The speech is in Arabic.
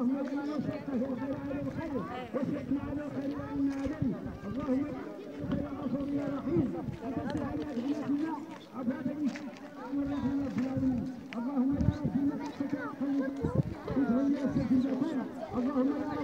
اللهم اجعلنا شركه خير. الخير واشركنا على الخير اللهم اجعلنا خير يا رحيم وتسع على جنتنا عباد الرحمن رب العالمين اللهم يا رب انك اللهم يا